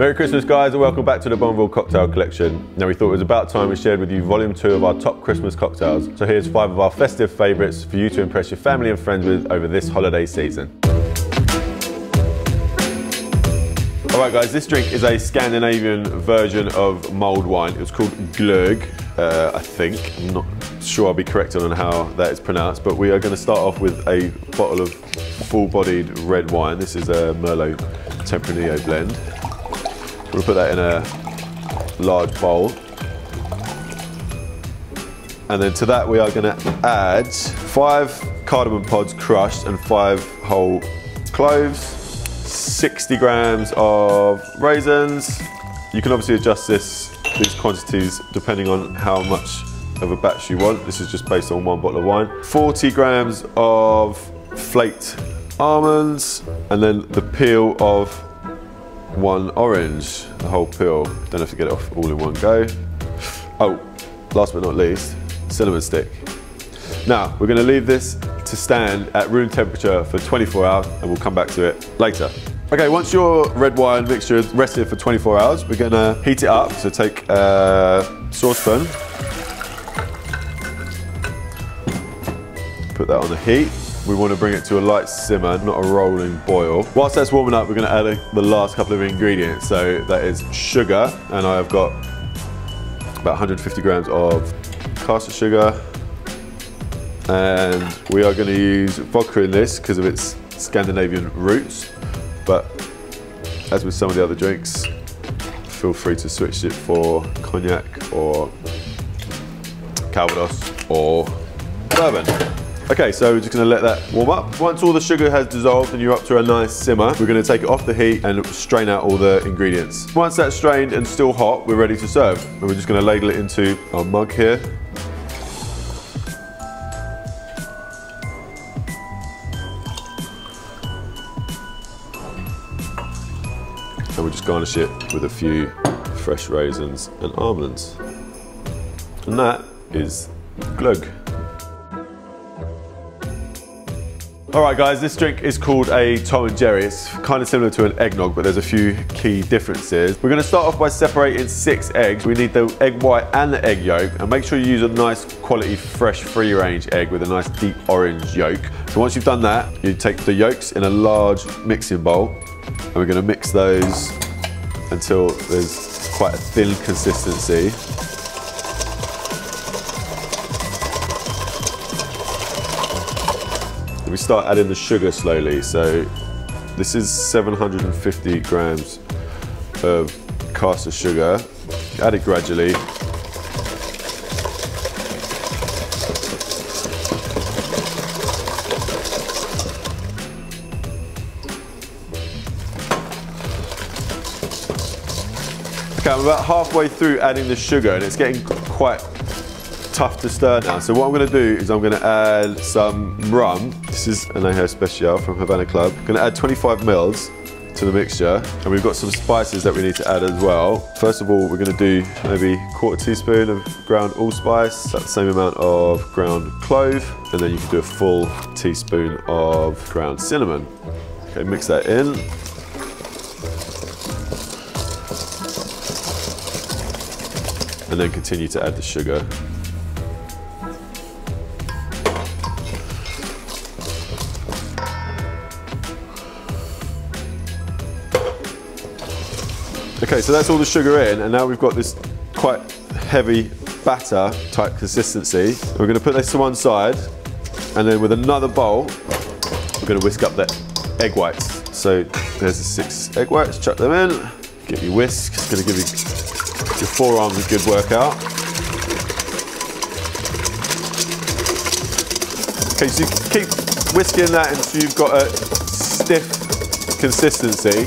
Merry Christmas, guys, and welcome back to the Bonneville Cocktail Collection. Now, we thought it was about time we shared with you volume two of our top Christmas cocktails. So, here's five of our festive favourites for you to impress your family and friends with over this holiday season. Alright, guys, this drink is a Scandinavian version of mulled wine. It's called Glögg, uh, I think. I'm not sure I'll be correct on how that is pronounced, but we are going to start off with a bottle of full bodied red wine. This is a Merlot Tempranillo blend. We'll put that in a large bowl. And then to that we are going to add five cardamom pods crushed and five whole cloves, 60 grams of raisins. You can obviously adjust this these quantities depending on how much of a batch you want. This is just based on one bottle of wine. 40 grams of flaked almonds and then the peel of one orange, the whole peel. Don't have to get it off all in one go. Oh, last but not least, cinnamon stick. Now, we're gonna leave this to stand at room temperature for 24 hours and we'll come back to it later. Okay, once your red wine mixture has rested for 24 hours, we're gonna heat it up. So take a saucepan, put that on the heat. We want to bring it to a light simmer, not a rolling boil. Whilst that's warming up, we're going to add a, the last couple of ingredients. So that is sugar, and I've got about 150 grams of caster sugar. And we are going to use vodka in this because of its Scandinavian roots. But as with some of the other drinks, feel free to switch it for cognac or Calvados or bourbon. Okay, so we're just gonna let that warm up. Once all the sugar has dissolved and you're up to a nice simmer, we're gonna take it off the heat and strain out all the ingredients. Once that's strained and still hot, we're ready to serve. And we're just gonna ladle it into our mug here. And we'll just garnish it with a few fresh raisins and almonds. And that is glögg. All right, guys, this drink is called a Tom and Jerry. It's kind of similar to an eggnog, but there's a few key differences. We're gonna start off by separating six eggs. We need the egg white and the egg yolk, and make sure you use a nice quality, fresh, free-range egg with a nice deep orange yolk. So once you've done that, you take the yolks in a large mixing bowl, and we're gonna mix those until there's quite a thin consistency. We start adding the sugar slowly. So this is 750 grams of caster sugar. Add it gradually. Okay, I'm about halfway through adding the sugar and it's getting quite tough to stir now. So what I'm gonna do is I'm gonna add some rum. This is an Anejo Especial from Havana Club. I'm gonna add 25 mils to the mixture. And we've got some spices that we need to add as well. First of all, we're gonna do maybe quarter teaspoon of ground allspice, that's the same amount of ground clove, and then you can do a full teaspoon of ground cinnamon. Okay, mix that in. And then continue to add the sugar. Okay, so that's all the sugar in, and now we've got this quite heavy batter type consistency. We're gonna put this to one side, and then with another bowl, we're gonna whisk up the egg whites. So there's the six egg whites, chuck them in, get your whisk, it's gonna give you your forearms a good workout. Okay, so you keep whisking that until you've got a stiff consistency,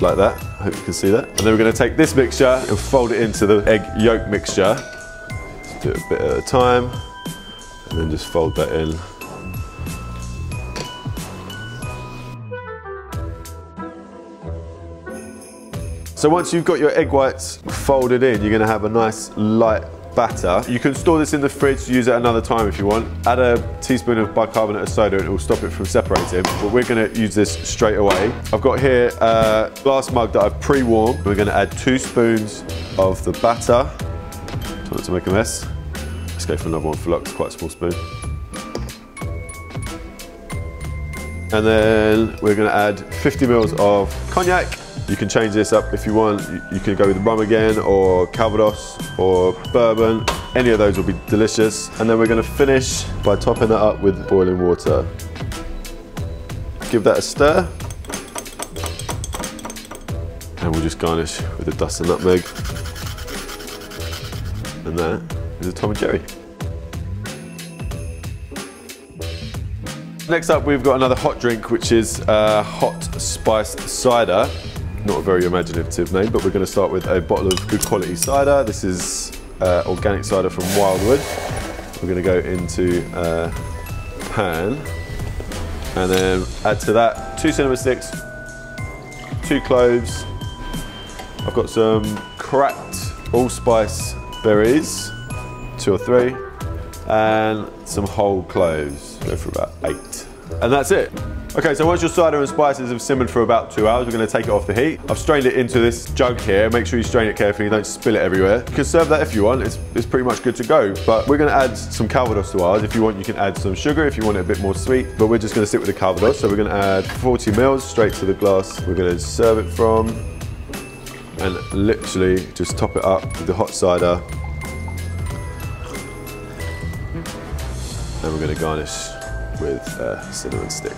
like that. I hope you can see that. And then we're going to take this mixture and fold it into the egg yolk mixture. do it a bit at a time. And then just fold that in. So once you've got your egg whites folded in, you're going to have a nice light batter. You can store this in the fridge use it another time if you want. Add a teaspoon of bicarbonate of soda and it will stop it from separating. But we're gonna use this straight away. I've got here a glass mug that I've pre-warmed. We're gonna add two spoons of the batter. Try not to make a mess. Let's go for another one for luck, it's quite a small spoon. And then we're gonna add 50 mils of cognac. You can change this up if you want. You can go with rum again or Calvados or bourbon. Any of those will be delicious. And then we're gonna finish by topping it up with boiling water. Give that a stir. And we'll just garnish with a dust of nutmeg. And that is a Tom and Jerry. Next up, we've got another hot drink, which is uh, hot spiced cider. Not a very imaginative name, but we're going to start with a bottle of good quality cider. This is uh, organic cider from Wyld Wood. We're going to go into a pan and then add to that two cinnamon sticks, two cloves. I've got some cracked allspice berries, two or three, and some whole cloves. Go for about eight. And that's it. Okay, so once your cider and spices have simmered for about two hours, we're gonna take it off the heat. I've strained it into this jug here. Make sure you strain it carefully, don't spill it everywhere. You can serve that if you want, it's, it's pretty much good to go. But we're gonna add some Calvados to ours. If you want, you can add some sugar if you want it a bit more sweet. But we're just gonna stick with the Calvados. So we're gonna add 40 mils straight to the glass. We're gonna serve it from and literally just top it up with the hot cider and we're going to garnish with a cinnamon stick.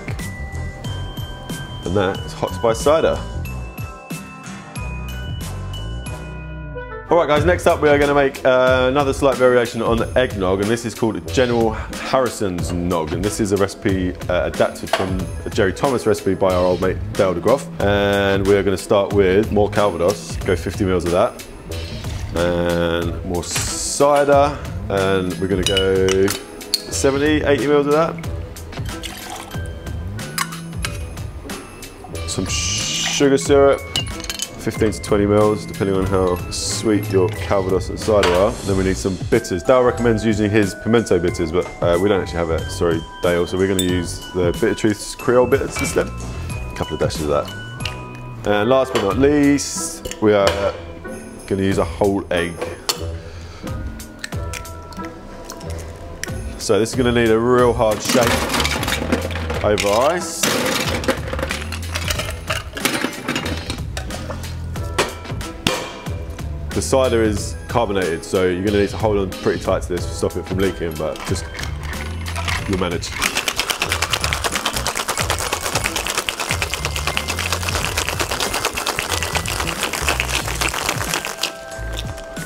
And that is hot spice cider. All right guys, next up we are going to make uh, another slight variation on the eggnog and this is called General Harrison's Nogg and this is a recipe uh, adapted from a Jerry Thomas recipe by our old mate Dale DeGroff and we are going to start with more Calvados, go 50 mils of that and more cider and we're going to go 70, 80 mils of that. Some sugar syrup, 15 to 20 mils, depending on how sweet your Calvados and cider are. Then we need some bitters. Dale recommends using his pimento bitters, but uh, we don't actually have it, sorry Dale, so we're gonna use the Bitter Truth's Creole bitters instead. A couple of dashes of that. And last but not least, we are gonna use a whole egg. So this is gonna need a real hard shake over ice. The cider is carbonated, so you're gonna need to hold on pretty tight to this to stop it from leaking, but just, you'll manage.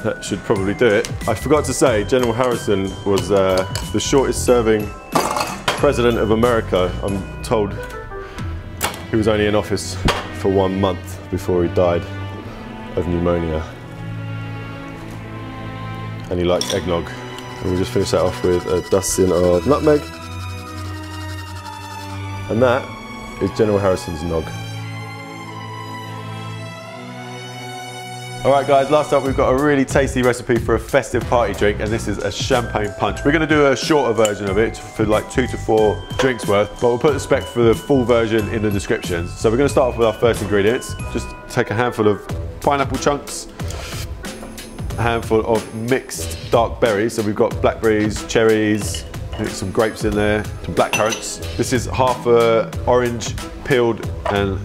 That should probably do it. I forgot to say, General Harrison was uh, the shortest serving president of America. I'm told he was only in office for one month before he died of pneumonia. And he liked eggnog. And we'll just finish that off with a dusting of nutmeg. And that is General Harrison's nog. All right guys, last up we've got a really tasty recipe for a festive party drink and this is a champagne punch. We're gonna do a shorter version of it for like two to four drinks worth, but we'll put the spec for the full version in the description. So we're gonna start off with our first ingredients. Just take a handful of pineapple chunks, a handful of mixed dark berries. So we've got blackberries, cherries, some grapes in there, some black currants. This is half a orange peeled and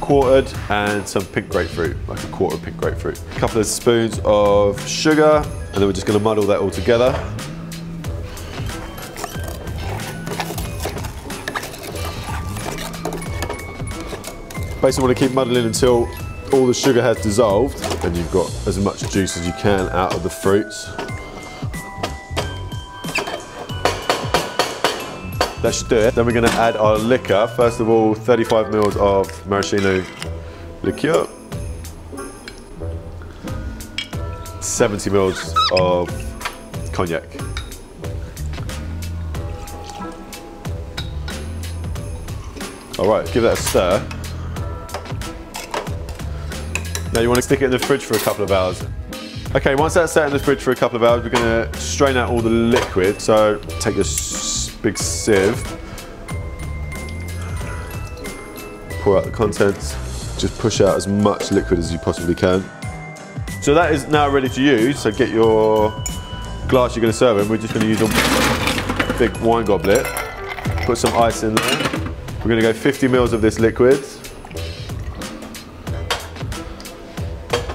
quartered and some pink grapefruit, like a quarter of pink grapefruit. A couple of spoons of sugar and then we're just gonna muddle that all together. Basically want to keep muddling until all the sugar has dissolved and you've got as much juice as you can out of the fruits. That should do it. Then we're gonna add our liquor. First of all, 35 mils of maraschino liqueur. 70 mils of cognac. All right, give that a stir. Now you want to stick it in the fridge for a couple of hours. Okay, once that's sat in the fridge for a couple of hours, we're gonna strain out all the liquid. So take a big sieve, pour out the contents, just push out as much liquid as you possibly can. So that is now ready to use. So get your glass you're gonna serve in. We're just gonna use a big wine goblet, put some ice in there. We're gonna go 50 mils of this liquid.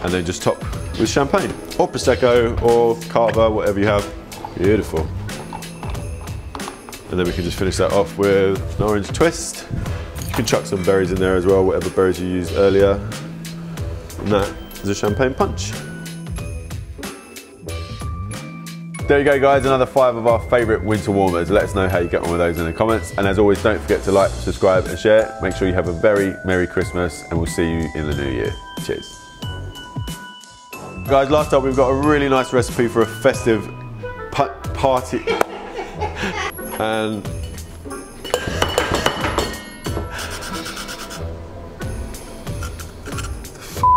And then just top with champagne or Prosecco or Cava, whatever you have. Beautiful. And then we can just finish that off with an orange twist. You can chuck some berries in there as well, whatever berries you used earlier. And that is a champagne punch. There you go guys, another five of our favourite winter warmers. Let us know how you get on with those in the comments. And as always, don't forget to like, subscribe and share. Make sure you have a very Merry Christmas and we'll see you in the new year. Cheers. Guys, last up we've got a really nice recipe for a festive party. and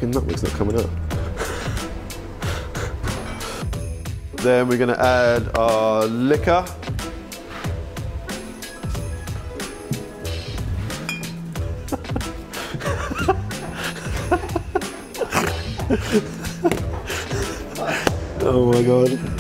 nutmeg's not coming up. then we're gonna add our liquor. oh my god.